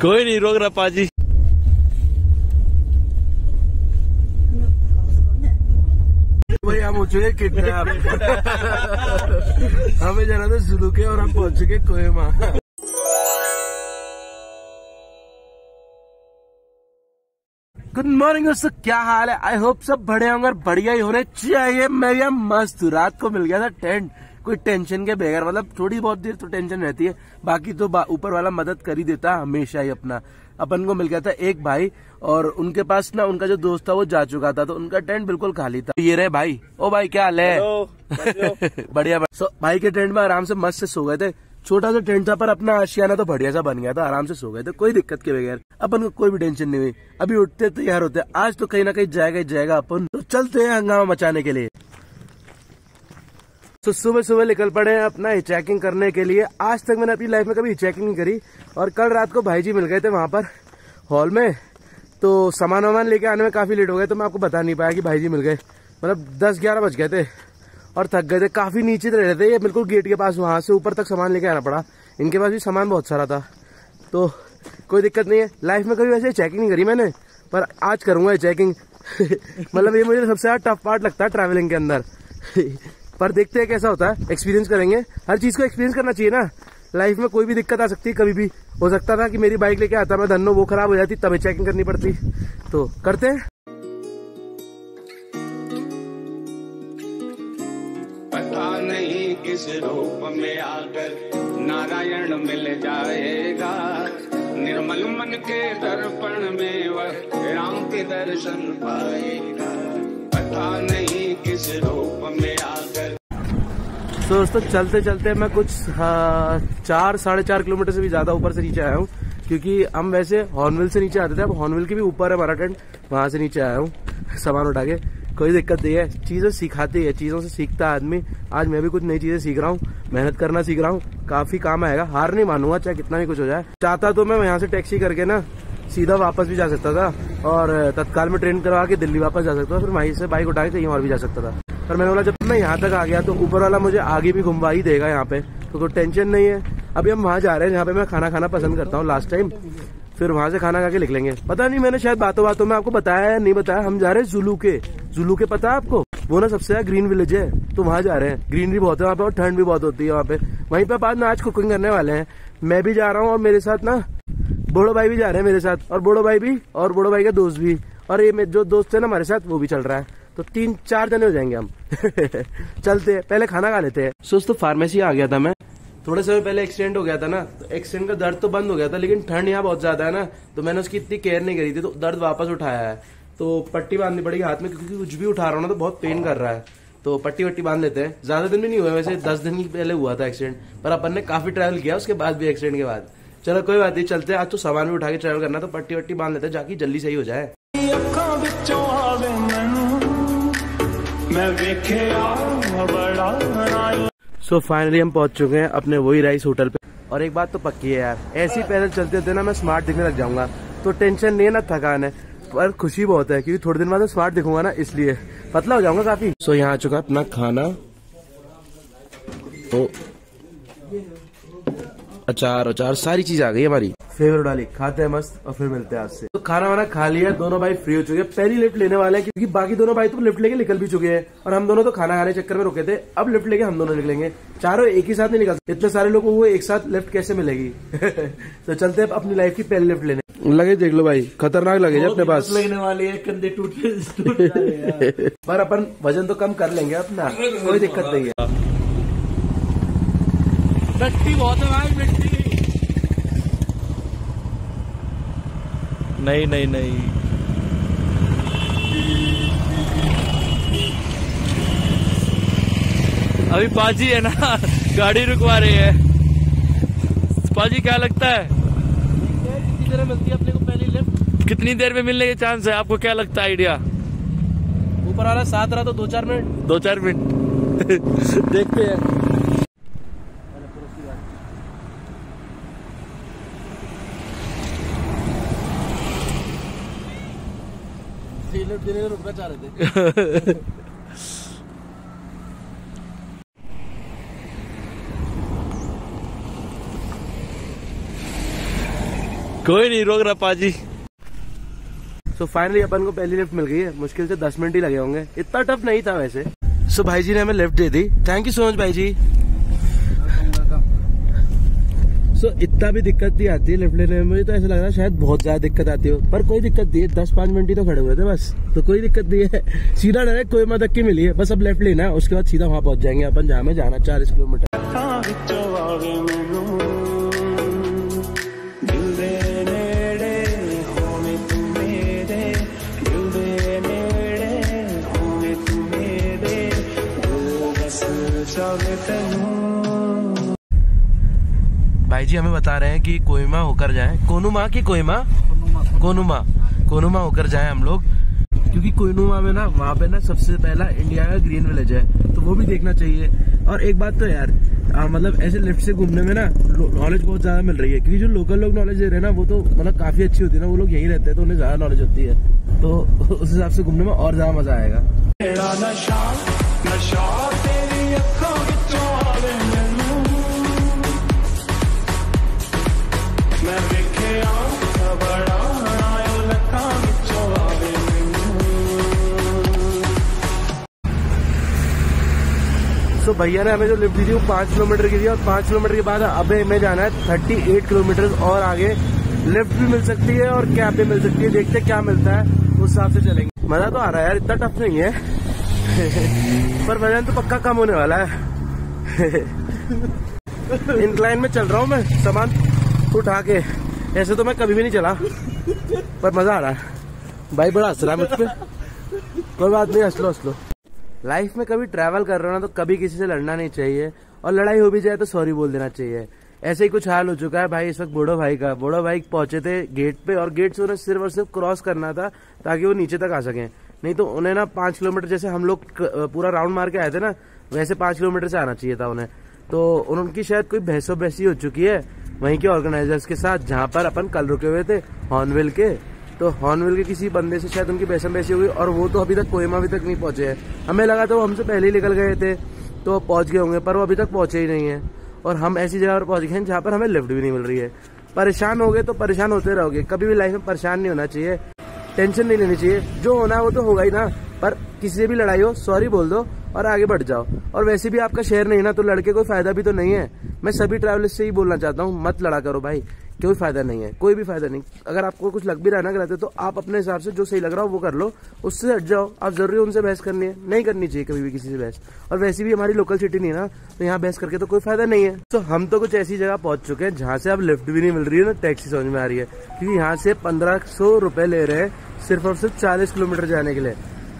कोई नहीं, रोक रहा पाजी। भाई हम जाना था और हम पहुँच चुके गुड मॉर्निंग दोस्तों, क्या हाल है? आई होप सब बड़े होंगे बढ़िया ही होने चाहिए। मैं भी मस्त रात को मिल गया था टेंट कोई टेंशन के बगैर मतलब थोड़ी बहुत देर तो टेंशन रहती है बाकी तो ऊपर वाला मदद कर ही देता है हमेशा ही अपना। अपन को मिल गया था एक भाई और उनके पास ना उनका जो दोस्त था वो जा चुका था तो उनका टेंट बिल्कुल खाली था। ये रहे भाई। ओ भाई क्या हाल है? बढ़िया भाई। So, भाई के टेंट में आराम से मस्त से सो गए थे। छोटा सा टेंट था पर अपना आशियाना तो बढ़िया सा बन गया था आराम से सो गए थे कोई दिक्कत के बगैर। अपन को कोई भी टेंशन नहीं हुई। अभी उठते तैयार होते आज तो कहीं ना कहीं जाएगा ही जाएगा अपन। तो चलते हैं हंगामा मचाने के लिए। तो सुबह सुबह निकल पड़े हैं अपना चेकिंग करने के लिए। आज तक मैंने अपनी लाइफ में कभी चेकिंग नहीं करी और कल रात को भाई जी मिल गए थे वहाँ पर हॉल में। तो सामान वामान लेके आने में काफ़ी लेट हो गए तो मैं आपको बता नहीं पाया कि भाई जी मिल गए। मतलब दस ग्यारह बज गए थे और थक गए थे। काफ़ी नीचे रह रहे थे, ये बिल्कुल गेट के पास, वहाँ से ऊपर तक सामान लेके आना पड़ा। इनके पास भी सामान बहुत सारा था। तो कोई दिक्कत नहीं है। लाइफ में कभी वैसे चेकिंग नहीं करी मैंने, पर आज करूँगा ये चेकिंग मतलब ये मुझे सबसे ज़्यादा टफ पार्ट लगता है ट्रैवलिंग के अंदर। पर देखते हैं कैसा होता है एक्सपीरियंस करेंगे। हर चीज़ को एक्सपीरियंस करना चाहिए ना। लाइफ में कोई भी दिक्कत आ सकती है, कभी भी। हो सकता था कि मेरी बाइक लेके आता, मैं धनो वो खराब हो जाती तभी चेकिंग करनी पड़ती। तो करते हैं। पता नहीं किस रूप में आकर नारायण मिल जाएगा। निर्मल मन के दर्पण में वह राम के दर्शन पाएगा। पता नहीं किस रूप में आकर तो दोस्तों चलते चलते मैं कुछ हाँ, चार साढ़े चार किलोमीटर से भी ज़्यादा ऊपर से नीचे आया हूँ क्योंकि हम वैसे हॉर्नविल से नीचे आते थे अब हॉर्नविल के भी ऊपर है हमारा टेंट वहाँ से नीचे आया हूँ सामान उठा के। कोई दिक्कत नहीं है चीज़ें सिखाती है चीज़ों से सीखता है आदमी। आज मैं भी कुछ नई चीज़ें सीख रहा हूँ मेहनत करना सीख रहा हूँ काफ़ी काम आएगा हार नहीं मानूँगा चाहे कितना भी कुछ हो जाए। चाहता तो मैं यहाँ से टैक्सी करके ना सीधा वापस भी जा सकता था और तत्काल में ट्रेन करवा के दिल्ली वापस जा सकता था फिर वहीं से बाइक उठा के कहीं और भी जा सकता था। पर मैंने बोला, जब मैं यहाँ तक आ गया तो ऊपर वाला मुझे आगे भी घुमवा ही देगा यहाँ पे तो कोई टेंशन नहीं है। अभी हम वहाँ जा रहे हैं, जहाँ पे मैं खाना खाना पसंद करता हूँ लास्ट टाइम फिर वहाँ से खाना खा के निकलेंगे पता नहीं, मैंने शायद बातों बातों में आपको बताया है नहीं बताया, हम जा रहे हैं जुलू के। जुलू के पता है आपको? वो ना सबसे ग्रीन विलेज है तो वहाँ जा रहे हैं। ग्रीनरी बहुत है, वहाँ पे और ठंड भी बहुत होती है वहाँ पे। वहीं पे बाद में आज कुकिंग करने वाले हैं। मैं भी जा रहा हूँ और मेरे साथ ना बोड़ो भाई भी जा रहे हैं मेरे साथ, और बोड़ो भाई भी, और बोड़ो भाई का दोस्त भी। और ये जो दोस्त है ना हमारे साथ, वो भी चल रहा है। तो तीन चार जने हो जाएँगे हम। चलते हैं पहले खाना खा लेते। हैं सोच तो फार्मेसी आ गया था मैं। थोड़े समय पहले एक्सीडेंट हो गया था ना तो एक्सीडेंट का दर्द तो बंद हो गया था लेकिन ठंड यहाँ बहुत ज़्यादा है ना तो मैंने उसकी इतनी केयर नहीं करी थी तो दर्द वापस उठाया है। तो पट्टी बांधनी पड़ेगी हाथ में क्योंकि कुछ भी उठा रहा हूँ ना तो बहुत पेन कर रहा है। तो पट्टी वट्टी बाँध लेते हैं। ज़्यादा दिन भी नहीं हुआ वैसे दस दिन पहले हुआ था एक्सीडेंट पर अपन ने काफ़ी ट्रैवल किया उसके बाद भी एक्सीडेंट के बाद। चलो कोई बात नहीं चलते आज तो सामान भी उठा के ट्रैवल करना तो पट्टी वट्टी बाँध लेते हैं जाके जल्दी सही हो जाए। सो फाइनली हम पहुँच चुके हैं अपने वही राइस होटल पे। और एक बात तो पक्की है यार ऐसी ही। पैदल चलते थे ना मैं स्मार्ट दिखने लग जाऊँगा। तो टेंशन नहीं है ना थकान है पर खुशी बहुत है क्योंकि थोड़े दिन बाद स्मार्ट दिखूँगा ना इसलिए। पतला हो जाऊँगा काफ़ी। सो so, यहाँ आ चुका अपना खाना। तो अचार अचार सारी चीज़ आ गई हमारी। फेवरेट वाली खाते हैं मस्त और फिर मिलते हैं आपसे तो खाना वाना खा लिया दोनों भाई फ्री हो चुके हैं। पहली लिफ्ट लेने वाले हैं क्योंकि बाकी दोनों भाई तो लिफ्ट लेके निकल भी चुके हैं। और हम दोनों तो खाना खाने चक्कर में रुके थे। अब लिफ्ट लेके हम दोनों निकलेंगे। चारों एक ही साथ नहीं निकल इतने सारे लोगों को एक साथ लिफ्ट कैसे मिलेगी? तो चलते हैं अपनी लाइफ की पहली लिफ्ट लेने। लगे देख लो भाई खतरनाक लगे अपने पास। लगने वाले है कंधे टूट पर अपन वज़न तो कम कर लेंगे अपना। कोई दिक्कत नहीं है। मिट्टी बहुत है भाई मिट्टी नहीं। नहीं नहीं अभी पाजी है ना गाड़ी रुकवा रही है। पाजी क्या लगता है? कितनी देर में मिलती है अपने को पहली लिफ्ट कितनी देर में मिलने के चांस है? आपको क्या लगता है आइडिया ऊपर वाला साथ रहा तो दो चार मिनट। दो चार मिनट। देखते हैं। रुकना चाह रहे थे। कोई नहीं रोक रहा पाजी। सो फाइनली अपन को पहली लिफ्ट मिल गई है। मुश्किल से दस मिनट ही लगे होंगे। इतना टफ नहीं था वैसे। सो so भाई जी ने हमें लिफ्ट दे दी। थैंक यू सो मच भाई जी। सो इतना भी दिक्कत नहीं आती है लेफ़्ट लेने में। मुझे तो ऐसा लग रहा है शायद बहुत ज़्यादा दिक्कत आती हो। पर कोई दिक्कत नहीं है। दस, पाँच मिनट ही तो खड़े हुए थे बस। तो कोई दिक्कत नहीं है। सीधा डायरेक्ट कोई मदद की मिली है। बस अब लेफ़्ट लेना है। उसके बाद सीधा वहाँ पहुँच जाएँगे। अपन जहाँ में जाना, चालीस किलोमीटर। भाई जी हमें बता रहे हैं कि कोहिमा होकर जाए। कोनुमा की कोहिमा? कोनुमा कोनुमा। होकर जाए हम लोग। क्योंकि कोहिनुमा में ना वहाँ पे ना सबसे पहला इंडिया का ग्रीन विलेज है। तो वो भी देखना चाहिए। और एक बात तो यार आ, मतलब ऐसे लिफ्ट से घूमने में ना नॉलेज बहुत ज़्यादा मिल रही है। क्योंकि जो लोकल लोग नॉलेज दे रहे हैं ना वो तो मतलब काफ़ी अच्छी होती है ना। वो लोग यही रहते हैं तो उन्हें ज़्यादा नॉलेज होती है। तो उस हिसाब से घूमने में और ज़्यादा मज़ा आएगा। भैया ने हमें जो लिफ्ट दी थी वो पाँच किलोमीटर की थी और पाँच किलोमीटर के बाद अबे हमें जाना है थर्टी एट किलोमीटर और आगे लिफ्ट भी मिल सकती है और कैब भी मिल सकती है। देखते क्या मिलता है, उस हिसाब से चलेंगे। मज़ा तो आ रहा है यार, इतना टफ नहीं है। पर वज़न तो पक्का कम होने वाला है। इंक्लाइन में चल रहा हूँ मैं, सामान उठा के। ऐसे तो मैं कभी भी नहीं चला, पर मज़ा आ रहा है। भाई, बड़ा हंस रहा है मुझ पे। कोई बात नहीं, हंस लो हंस लो। लाइफ में कभी ट्रैवल कर रहे हो ना तो कभी किसी से लड़ना नहीं चाहिए। और लड़ाई हो भी जाए तो सॉरी बोल देना चाहिए। ऐसे ही कुछ हाल हो चुका है भाई इस वक्त बूढ़ो भाई का। बूढ़ो भाई पहुँचे थे गेट पे और गेट से उन्हें सिर्फ़ और सिर्फ़ क्रॉस करना था, ताकि वो नीचे तक आ सके। नहीं तो उन्हें ना पाँच किलोमीटर जैसे हम लोग पूरा राउंड मार के आए थे ना, वैसे पाँच किलोमीटर से आना चाहिए था उन्हें। तो उनकी शायद कोई भैंसो भैंसी हो चुकी है, वहीं के ऑर्गेनाइजर्स के साथ, जहाँ पर अपन कल रुके हुए थे हॉर्नविल के। तो हॉर्नविल के किसी बंदे से शायद उनकी बैसम बैसी हुई और वो तो अभी तक कोयमा अभी तक नहीं पहुँचे हैं। हमें लगा था वो हमसे पहले ही निकल गए थे तो पहुँच गए होंगे, पर वो अभी तक पहुँचे ही नहीं है। और हम ऐसी जगह पर पहुँच गए हैं जहाँ पर हमें लिफ्ट भी नहीं मिल रही है। परेशान हो गए तो परेशान होते रहोगे, कभी भी लाइफ में परेशान नहीं होना चाहिए टेंशन नहीं लेनी चाहिए। जो होना वो तो होगा ही ना, पर किसी से भी लड़ाई हो सॉरी बोल दो, और आगे बढ़ जाओ। और वैसे भी आपका शहर नहीं ना तो लड़के कोई फ़ायदा भी तो नहीं है। मैं सभी ट्रैवलर्स से ही बोलना चाहता हूँ, मत लड़ा करो भाई। कोई फ़ायदा नहीं है, कोई भी फ़ायदा नहीं। अगर आपको कुछ लग भी रहा है ना गलत तो आप अपने हिसाब से जो सही लग रहा हो वो कर लो, उससे हट जाओ। आप ज़रूरी उनसे बहस करनी है, नहीं करनी चाहिए कभी भी किसी से बहस। और वैसे भी हमारी लोकल सिटी नहीं है ना तो यहाँ बहस करके तो कोई फ़ायदा नहीं है। तो हम तो कुछ ऐसी जगह पहुँच चुके हैं जहाँ से आप लिफ्ट भी नहीं मिल रही है, ना टैक्सी समझ में आ रही है। क्योंकि यहाँ से पंद्रह सौ ले रहे हैं सिर्फ़ और सिर्फ़ चालीस किलोमीटर जाने के लिए।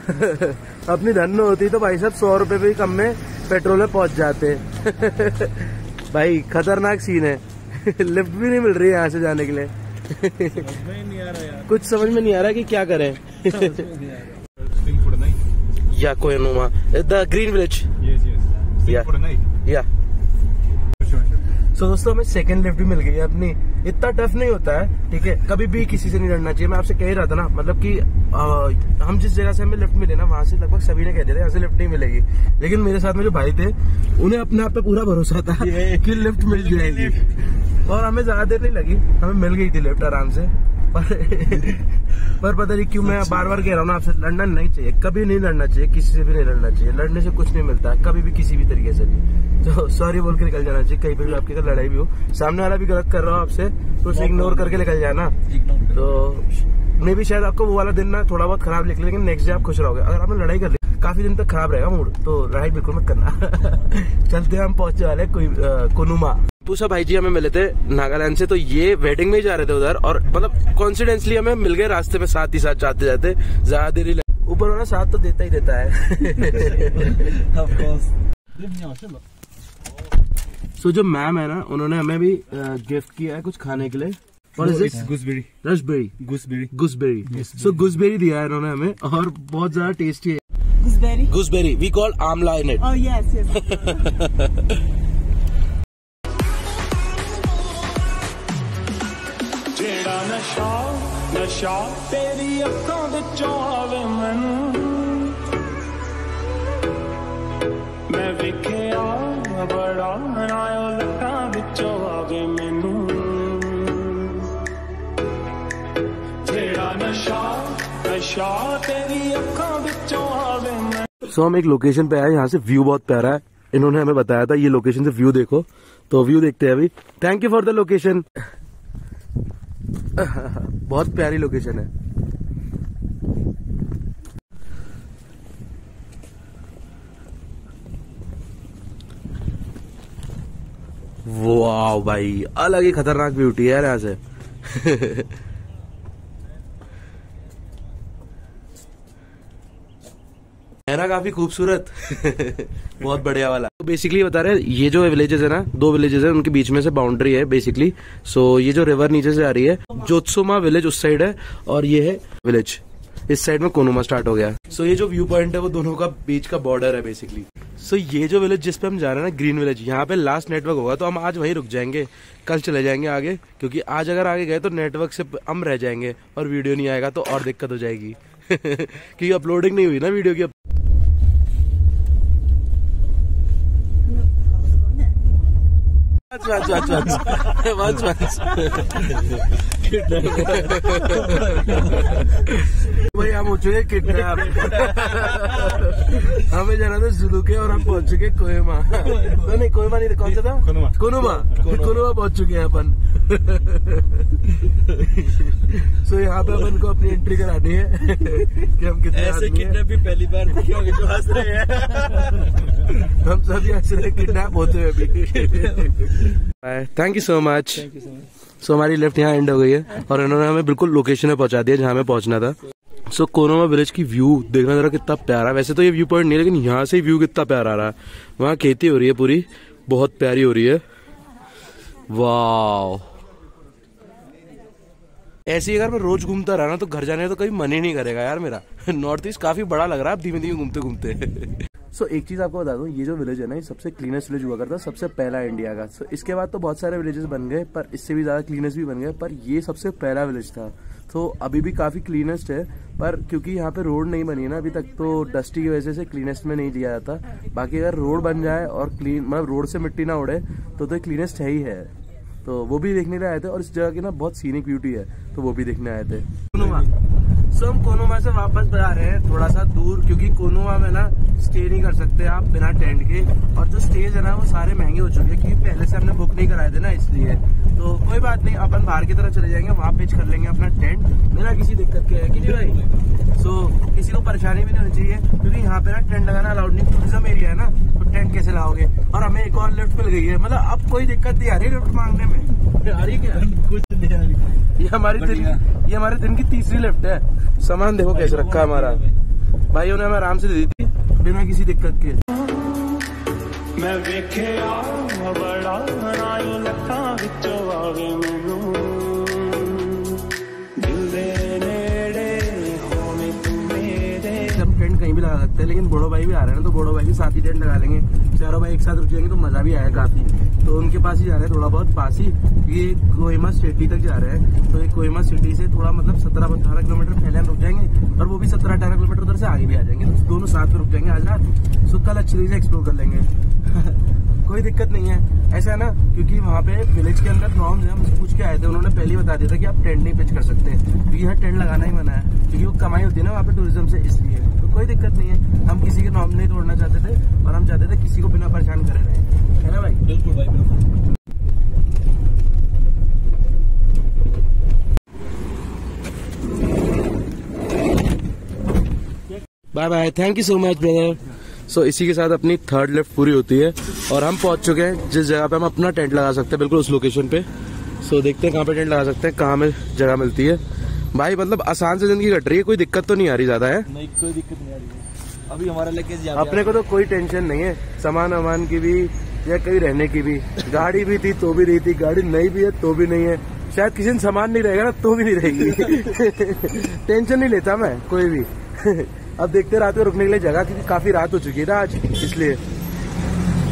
अपनी धन होती तो भाई साहब सौ रुपए भी कम में पेट्रोल में पहुँच जाते। भाई, खतरनाक सीन है। लिफ्ट भी नहीं मिल रही है यहाँ से जाने के लिए। कुछ समझ में नहीं आ रहा कि क्या करें। या कोई नुमा द ग्रीन विलेज या सो so, दोस्तों हमें सेकंड लिफ्ट भी मिल गई है अपनी। इतना टफ नहीं होता है ठीक है? कभी भी किसी से नहीं लड़ना चाहिए। मैं आपसे कह ही रहा था ना मतलब कि आ, हम जिस जगह से हमें लिफ्ट मिले ना वहाँ से लगभग सभी ने कह दिया था यहाँ से लिफ्ट नहीं मिलेगी। लेकिन मेरे साथ में जो भाई थे उन्हें अपने आप पे पूरा भरोसा था कि लिफ्ट मिल जाएगी। और हमें ज़्यादा देर नहीं लगी। हमें मिल गई थी लिफ्ट आराम से। पर पर पता नहीं क्यों मैं बार बार कह रहा हूँ ना आपसे लड़ना नहीं चाहिए। कभी नहीं लड़ना चाहिए किसी से भी नहीं लड़ना चाहिए। लड़ने से कुछ नहीं मिलता कभी भी किसी भी तरीके से। भी तो सॉरी बोल के निकल जाना चाहिए कहीं पे भी आपकी अगर लड़ाई भी हो। सामने वाला भी गलत कर रहा हो आपसे तो उसे इग्नोर करके निकल जाना। तो मे भी शायद आपको वो वाला दिन ना थोड़ा बहुत खराब निकले लेकिन नेक्स्ट डे आप खुश रहोगे। अगर आपने लड़ाई कर ली काफ़ी दिन तक खराब रहेगा मूड तो लड़ाई बिल्कुल मत करना। चलते हम पहुँचे वाले कोई कोनुमा। पूछा भाई जी हमें मिले थे नागालैंड से तो ये वेडिंग में ही जा रहे थे उधर और मतलब कॉन्फिडेंसली हमें मिल गए रास्ते में साथ ही साथ जाते जाते ज़्यादा देरी ऊपर वाला साथ तो देता ही देता है। सो जो मैम है ना उन्होंने हमें भी गिफ्ट किया है कुछ खाने के लिए। और gooseberry raspberry gooseberry gooseberry so gooseberry दिया है इन्होंने हमें और बहुत ज़्यादा टेस्टी है। Gooseberry? Gooseberry we call amla in it ਨਸ਼ਾ ਨਸ਼ਾ ਤੇਰੀ ਅੱਖਾਂ ਵਿੱਚੋਂ ਆਵੇ ਮੈਨੂੰ ਮੈਂ ਬੜਾ ਲੱਖਾਂ ਵਿੱਚੋਂ ਆਵੇ ਮੈਨੂੰ ਜਿਹੜਾ ਨਸ਼ਾ सो so, हम एक लोकेशन पे आए यहाँ से व्यू बहुत प्यारा है। इन्होंने हमें बताया था ये लोकेशन से व्यू देखो। तो व्यू देखते हैं अभी। Thank you for the location बहुत प्यारी लोकेशन है। वाह भाई, अलग ही खतरनाक ब्यूटी है यहाँ से। है ना काफ़ी खूबसूरत। बहुत बढ़िया वाला। बेसिकली बता रहे हैं ये जो विलेजेस है ना दो विलेजेस है उनके बीच में से बाउंड्री है बेसिकली सो ये जो रिवर नीचे से आ रही है जोत्सुमा विलेज उस साइड है और ये है विलेज इस साइड में कोनुमा स्टार्ट हो गया सो so, ये जो व्यू पॉइंट है वो दोनों का बीच का बॉर्डर है बेसिकली सो so, ये जो विलेज जिस पे हम जा रहे हैं ना ग्रीन विलेज यहाँ पे लास्ट नेटवर्क होगा तो हम आज वहीं रुक जाएँगे. कल चले जाएँगे आगे क्योंकि आज अगर आगे गए तो नेटवर्क से हम रह जाएँगे और वीडियो नहीं आएगा तो और दिक्कत हो जाएगी. क्योंकि अपलोडिंग नहीं हुई ना वीडियो की. Watch, watch, watch, watch. Watch. भाई हम हो चुके किडनैप हमें जाना था जुलू के और हम पहुँच चुके कोहिमा तो नहीं कोहिमा नहीं कौन सा था? कोनुमा कोनुमा कोनुमा पहुँच चुके हैं अपन. सो यहाँ पे अपन को अपनी एंट्री करानी है कि हम कितने ऐसे किडनैप भी पहली बार देखे होंगे जो हंस रहे हैं। हम सभी ऐसे किडनैप होते हुए अभी thank you so much so हमारी लेफ़्ट यहाँ एंड हो गई है और इन्होंने हमें बिल्कुल लोकेशन में पहुँचा दिया जहाँ हमें पहुँचना था। सो so, कोनोमा विलेज की व्यू देखना जरा कितना प्यारा। वैसे तो ये व्यू पॉइंट नहीं है लेकिन यहाँ से व्यू कितना प्यारा आ रहा। है वहाँ खेती हो रही है पूरी बहुत प्यारी हो रही है। वाह ऐसे ही अगर मैं रोज घूमता रहा ना तो घर जाने का तो कभी मन ही नहीं करेगा यार मेरा। नॉर्थ ईस्ट काफ़ी बड़ा लग रहा है अब धीमे धीमे घूमते घूमते सो so, एक चीज़ आपको बता दूँ ये जो विलेज है ना ये सबसे क्लीनेस्ट विलेज हुआ करता सबसे पहला इंडिया का। सो so, इसके बाद तो बहुत सारे विलेजेस बन गए पर इससे भी ज़्यादा क्लीनेस्ट भी बन गए पर ये सबसे पहला विलेज था। तो अभी भी काफ़ी क्लीनेस्ट है पर क्योंकि यहाँ पे रोड नहीं बनी है ना अभी तक तो डस्टी की वजह से क्लीनेस्ट में नहीं लिया जाता। बाकी अगर रोड बन जाए और क्लीन मतलब रोड से मिट्टी ना उड़े तो तो क्लीनेस्ट है ही है। तो वो भी देखने आए थे और इस जगह की ना बहुत सीनिक ब्यूटी है तो वो भी देखने आए थे। सो हम कोनुमा से वापस जा रहे हैं थोड़ा सा दूर क्योंकि कोनुमा में ना स्टे नहीं कर सकते आप बिना टेंट के। और जो स्टेज है ना वो सारे महँगे हो चुके हैं क्योंकि पहले से हमने बुक नहीं कराए थे ना इसलिए। तो कोई बात नहीं अपन बाहर की तरफ़ चले जाएँगे वहाँ पिच कर लेंगे अपना टेंट बिना किसी दिक्कत के है कि नहीं भाई? सो किसी को परेशानी भी नहीं होनी चाहिए क्योंकि यहाँ पे ना टेंट लगाना अलाउड नहीं टूरिज़्म एरिया है ना तो टेंट कैसे लगाओगे और हमें एक और लिफ्ट मिल गई है मतलब अब कोई दिक्कत नहीं आ रही लिफ्ट मांगने में। आ रही क्या? कुछ नहीं आ रही। ये हमारी दिन ये हमारे दिन की तीसरी लिफ्ट है। सामान देखो कैसे रखा है हमारा। भाई। उन्हें हमें आराम से दे दी थी बिना किसी दिक्कत के। मैं बड़ा मैनू। भी लगा सकते हैं, लेकिन बोड़ो भाई भी आ रहे हैं तो बोड़ो भाई भी साथ ही टेंट लगा लेंगे। चारों भाई एक साथ रुक जाएँगे तो मज़ा भी आया काफ़ी। तो उनके पास ही जा रहे हैं थोड़ा बहुत, पास ही। ये कोहिमा सिटी तक जा रहे हैं। तो ये कोहिमा सिटी से थोड़ा मतलब सत्रह अठारह किलोमीटर पहले हम रुक जाएँगे, और वो भी सत्रह अठारह किलोमीटर उधर से आगे भी आ जाएँगे। तो दोनों साथ में रुक जाएँगे आज रात। सो कल अच्छी तरीके से एक्सप्लोर कर लेंगे। कोई दिक्कत नहीं है। ऐसा है ना, क्योंकि वहाँ पे विलेज के अंदर नॉर्म्स है, हम पूछ के आए थे, उन्होंने पहले ही बता दिया था कि आप टेंट नहीं पिच कर सकते। क्योंकि यहाँ टेंट लगाना ही मना है, क्योंकि वो कमाई होती है ना वहाँ पे टूरिज़्म से, इसलिए। कोई दिक्कत नहीं है। हम किसी के नॉर्म नहीं तोड़ना चाहते थे और हम चाहते थे किसी को बिना परेशान करे रहे। है ना भाई? बिल्कुल भाई बिल्कुल। Bye bye thank you so much brother so इसी के साथ अपनी थर्ड लिफ्ट पूरी होती है और हम पहुँच चुके हैं जिस जगह पे हम अपना टेंट लगा सकते हैं बिल्कुल उस लोकेशन पे। सो so, देखते हैं कहाँ पे टेंट लगा सकते हैं कहाँ में जगह मिलती है। भाई मतलब आसान से ज़िंदगी कट रही है कोई दिक्कत तो नहीं आ रही ज़्यादा है? नहीं कोई दिक्कत नहीं आ रही है। अभी हमारा लेके अपने को तो कोई टेंशन नहीं है। सामान वामान की भी या कहीं रहने की भी। गाड़ी भी थी तो भी नहीं थी। गाड़ी नहीं भी है तो भी नहीं है। शायद किसी दिन सामान नहीं रहेगा ना तो भी नहीं रहेगी। टेंशन नहीं लेता मैं कोई भी। अब देखते रात को रुकने के लिए जगह क्योंकि काफ़ी रात हो चुकी है ना आज इसलिए।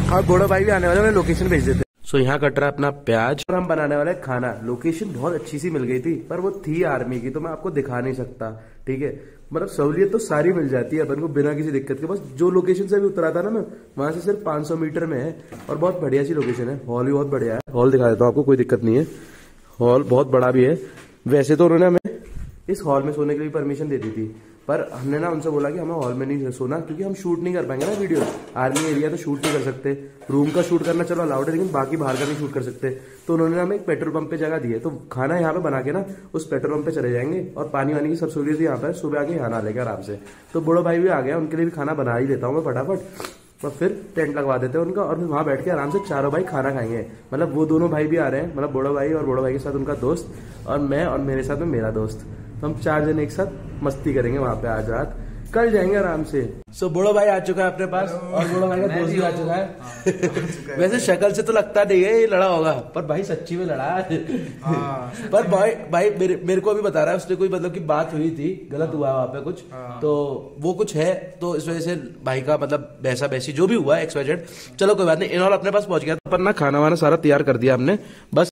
हाँ घोड़ा भाई भी आने वाले लोकेशन भेज देते सो यहाँ कट रहा है अपना प्याज। और हम बनाने वाले खाना। लोकेशन बहुत अच्छी सी मिल गई थी पर वो थी आर्मी की तो मैं आपको दिखा नहीं सकता ठीक है? मतलब सहूलियत तो सारी मिल जाती है अपन को बिना किसी दिक्कत के। बस जो लोकेशन से अभी उतरा था ना मैं वहाँ से सिर्फ़ 500 मीटर में है और बहुत बढ़िया सी लोकेशन है। हॉल भी बहुत बढ़िया है। हॉल दिखा देता हूँ आपको कोई दिक्कत नहीं है। हॉल बहुत बड़ा भी है। वैसे तो उन्होंने हमें इस हॉल में सोने के लिए परमिशन दे दी थी। पर हमने ना उनसे बोला कि हमें हॉल में नहीं सोना क्योंकि हम शूट नहीं कर पाएँगे ना वीडियो आर्मी एरिया तो शूट नहीं कर सकते। रूम का शूट करना चलो अलाउड है लेकिन बाकी बाहर का नहीं शूट कर सकते। तो उन्होंने हमें एक पेट्रोल पंप पे जगह दी है। तो खाना यहाँ पे बना के ना उस पेट्रोल पंप पे चले जाएँगे और पानी वानी की सब सहूलियत यहाँ पे है, सुबह आके यहाँ नहा लेंगे आराम से। तो बड़ो भाई भी आ गया उनके लिए भी खाना बना ही देता हूँ मैं फटाफट। और फिर टेंट लगवा देते हैं उनका और फिर वहाँ बैठ के आराम से चारों भाई खाना खाएँगे। मतलब वो दोनों भाई भी आ रहे हैं मतलब बड़ो भाई और बड़ो भाई के साथ उनका दोस्त और मैं और मेरे साथ में मेरा दोस्त। हम चार जन एक साथ मस्ती करेंगे वहाँ पे आज रात। कल जाएँगे आराम से। सो so, बड़ो भाई आ चुका है अपने पास और बड़ो भाई का दोस्त भी आ चुका है। वैसे शक्ल से तो लगता नहीं है ये लड़ा होगा पर भाई सच्ची में लड़ा है। पर भाई भाई मेरे, मेरे को अभी बता रहा है उसने कोई मतलब की बात हुई थी गलत हुआ है वहाँ पे कुछ। तो वो कुछ है तो इस वजह से भाई का मतलब बैसा बैसी जो भी हुआ है एक्सवाइजेड चलो कोई बात नहीं इनऑल अपने पास पहुँच गया। पर ना खाना वाना सारा तैयार कर दिया हमने बस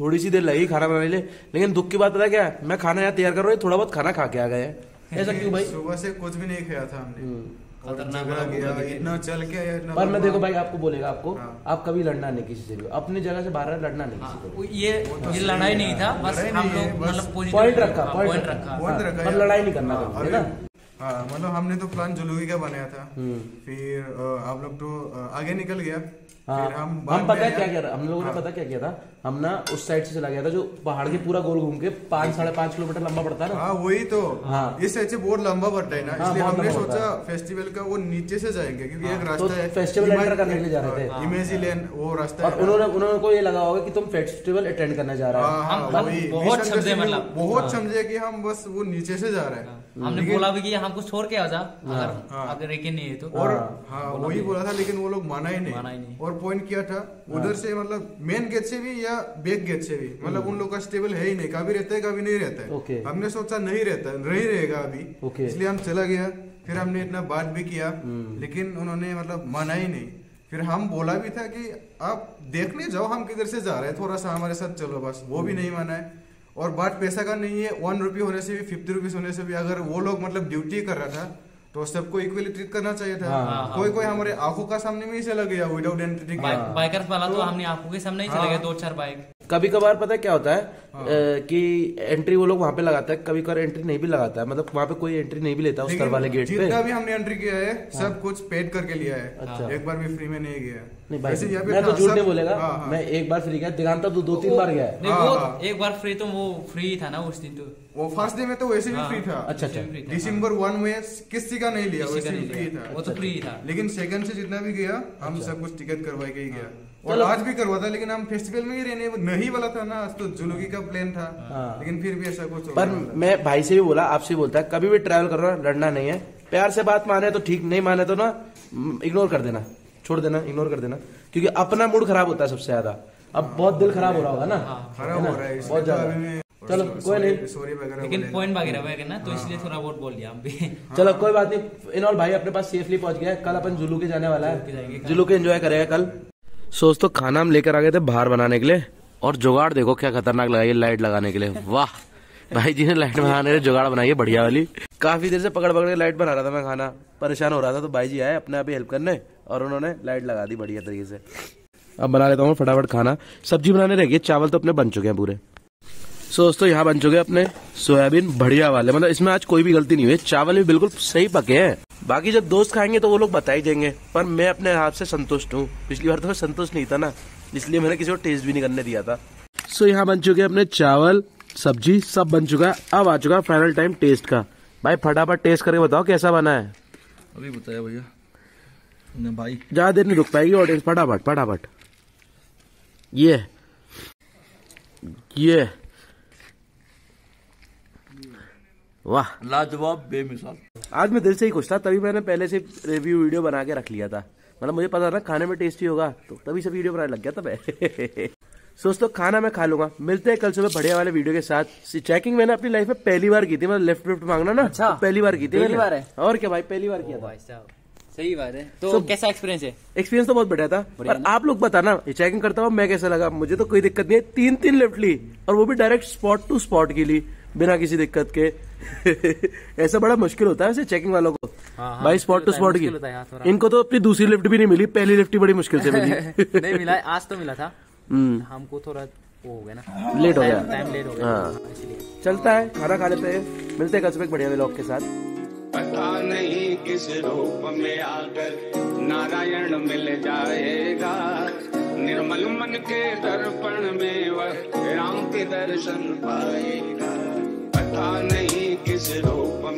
थोड़ी सी देर लगी खाना बनाने के लिए लेकिन दुख की बात पता क्या है? मैं खाना यहाँ तैयार कर रहा हूँ थोड़ा बहुत खाना खा के आ गए ऐसा क्यों भाई? सुबह से कुछ भी नहीं खाया था हमने। और झगड़ा गया इतना चल के आया, इतना पर मैं देखो भाई आपको बोलेगा आपको हाँ। आप कभी लड़ना नहीं किसी से भी अपनी जगह से बाहर लड़ना नहीं किसी से ये ये लड़ाई नहीं था बस हम लोग मतलब पॉइंट रखा हाँ, पॉइंट रखा। हाँ, रखा पर लड़ाई नहीं करना हाँ, है ना? हाँ मतलब हमने तो प्लान जुलूगी का बनाया था। हम्म। फिर आप लोग तो आगे निकल गया। हाँ हम हम पता है। क्या किया था? हम लोगों ने हाँ। पता क्या किया था? हम ना उस साइड से चला गया था जो पहाड़ के पूरा गोल घूम के पाँच साढ़े पाँच किलोमीटर लंबा पड़ता है ना? हाँ वही तो। हाँ। इस साइड से बहुत लंबा पड़ता है ना इसलिए हमने सोचा फेस्टिवल का वो नीचे से जाएँगे क्योंकि एक तो रास्ता है। फेस्टिवल एंटर करने के लिए जा रहे थे। इमेजी लेन वो रास्ता और है। उन्होंने उन्होंने को ये लगा होगा कि तुम फेस्टिवल अटेंड करने जा रहे हाँ, बहुत समझे का मतलब। बहुत समझे कि हम बस वो नीचे से जा रहे हैं। हमने बोला भी कि हमको छोड़ के आ जा अगर। अगर एक नहीं है तो। और हाँ, वही बोला था लेकिन वो लोग माना ही माना ही नहीं नहीं। और पॉइंट किया था उधर से मतलब मेन गेट से भी या बैक गेट से भी? मतलब उन लोग का स्टेबल है ही नहीं कभी रहता है कभी नहीं रहता है। हमने सोचा नहीं रहता नहीं रहेगा अभी। इसलिए हम चला गया फिर हमने इतना बात भी किया लेकिन उन्होंने मतलब माना ही नहीं। फिर हम बोला भी था कि आप देखने जाओ हम किधर से जा रहे हैं थोड़ा सा हमारे साथ चलो बस वो भी नहीं माना है। और बात पैसा का नहीं है वन रुपी होने से भी फिफ्टी रुपीज़ होने से भी अगर वो लोग मतलब ड्यूटी कर रहा था तो सबको इक्वली ट्रीट करना चाहिए था। हाँ, हाँ, कोई कोई हमारे आँखों का सामने में ही चला गया विदाउट एंट्री बाइक बाइकर्स वाला तो तो- हमने आँखों के सामने ही चला गया दो चार बाइक कभी कभार पता है क्या होता है? अ, कि एंट्री वो लोग वहाँ पे लगाता है कभी कभार एंट्री नहीं भी लगाता है। मतलब वहाँ पे कोई एंट्री नहीं भी लेता उस वाले गेट पे। जितना भी हमने एंट्री किया है सब कुछ पेड करके लिया है। अच्छा। एक बार भी फ्री में नहीं गया। नहीं भाई मैं तो झूठ नहीं बोलेगा। हाँ, हाँ। मैं एक बार फ्री गया दिगांता तो दो तीन बार गया नहीं हाँ, वो हाँ। एक बार फ्री तो वो फ्री था ना उस दिन तो। वो फ़र्स्ट डे में तो वैसे भी हाँ, फ्री था। अच्छा अच्छा। दिसंबर वन में किसी का नहीं लिया वैसे भी फ्री था। वो तो फ्री था। लेकिन सेकंड से जितना भी गया हम अच्छा। सब कुछ टिकट करवा के ही गया। और आज भी करवा था लेकिन हम फेस्टिवल में ही रहने नहीं वाला था ना आज तो जुलूगी का प्लान था। हाँ। लेकिन फिर भी ऐसा कुछ पर मैं भाई से भी बोला आपसे भी बोलता है कभी भी ट्रैवल कर रहा लड़ना नहीं है। प्यार से बात माने तो ठीक नहीं माने तो ना इग्नोर कर देना छोड़ देना इग्नोर कर देना। क्योंकि अपना मूड खराब होता है सबसे ज़्यादा। अब बहुत दिल खराब हो रहा होगा ना। खराब हो रहा है बहुत तो ज़्यादा। चलो कोई नहीं। सॉरी वगैरह लेकिन पॉइंट वगैरह वगैरह ना तो इसलिए थोड़ा बहुत बोल दिया हम भी। चलो कोई बात नहीं। इन और भाई अपने पास सेफली पहुँच गया कल अपन जुलू के जाने वाला है। जुलू के एंजॉय करेगा कल। सोच तो खाना हम लेकर आ गए थे बाहर बनाने के लिए। और जुगाड़ देखो क्या खतरनाक लगा ये लाइट लगाने के लिए। वाह भाई जी ने लाइट बनाने के जुगाड़ बनाई है बढ़िया वाली। काफ़ी देर से पकड़ पकड़ के लाइट बना रहा था मैं खाना। परेशान हो रहा था तो भाई जी आए अपने आप ही हेल्प करने और उन्होंने लाइट लगा दी बढ़िया तरीके से। अब बना लेता हूँ फटाफट खाना। सब्ज़ी बनाने रह गई चावल तो अपने बन चुके हैं पूरे। सो दोस्तों यहाँ बन चुके हैं अपने। सोयाबीन बढ़िया वाले मतलब इसमें आज कोई भी गलती नहीं हुई। चावल भी बिल्कुल सही पके हैं। बाकी जब दोस्त खाएँगे तो वो लोग बता ही देंगे। पर मैं अपने हाथ से संतुष्ट हूँ। पिछली बार तो मैं संतुष्ट नहीं था ना इसलिए मैंने किसी को टेस्ट भी नहीं करने दिया था। सो यहाँ बन चुके अपने चावल सब्ज़ी सब बन चुका है। अब आ चुका है फाइनल टाइम टेस्ट का। भाई फटाफट टेस्ट करके बताओ कैसा बना है। अभी बताया भैया। भाई। ज़्यादा देर नहीं रुक पाएगी ऑडियंस फटाफट फटाफट। ये। ये। वाह। लाजवाब बेमिसाल। आज मैं दिल से ही खुश था तभी मैंने पहले से रिव्यू वीडियो बना के रख लिया था। मतलब मुझे पता था खाने में टेस्टी होगा तो तभी से वीडियो बनाने लग गया था मैं। सोच तो खाना मैं खा लूँगा। मिलते हैं कल सुबह बढ़िया वाले वीडियो के साथ। चेकिंग मैंने अपनी लाइफ में पहली बार की थी मतलब लेफ़्ट लेफ़्ट मांगना ना अच्छा। तो पहली बार की थी पहली बार है? और क्या भाई पहली बार किया था सही बात है। तो सब- कैसा एक्सपीरियंस है? एक्सपीरियंस तो बहुत बढ़िया था। पर आप लोग बताना ये चेकिंग करता हूँ मैं कैसा लगा? मुझे तो कोई दिक्कत नहीं है तीन तीन लेफ़्ट ली और वो भी डायरेक्ट स्पॉट टू स्पॉट की ली बिना किसी दिक्कत के। ऐसा बड़ा मुश्किल होता है वैसे चेकिंग वालों को। हाँ, हाँ, भाई स्पॉट टू स्पॉट होता है, की। इनको तो अपनी दूसरी लिफ्ट भी नहीं मिली पहली लिफ्ट ही बड़ी मुश्किल से मिली। नहीं मिला आज तो मिला था। हम्म, हमको थोड़ा वो हो गया ना। लेट हो गया। टाइम लेट हो गया। चलता है खाना खा लेते हैं। मिलते हैं कल सुबह बढ़िया व्लॉग के साथ। पता नहीं किस रूप में आकर नारायण मिल जाएगा। निर्मल मन के दर्पण में वह राम के दर्शन पाएगा। पता नहीं किस रूप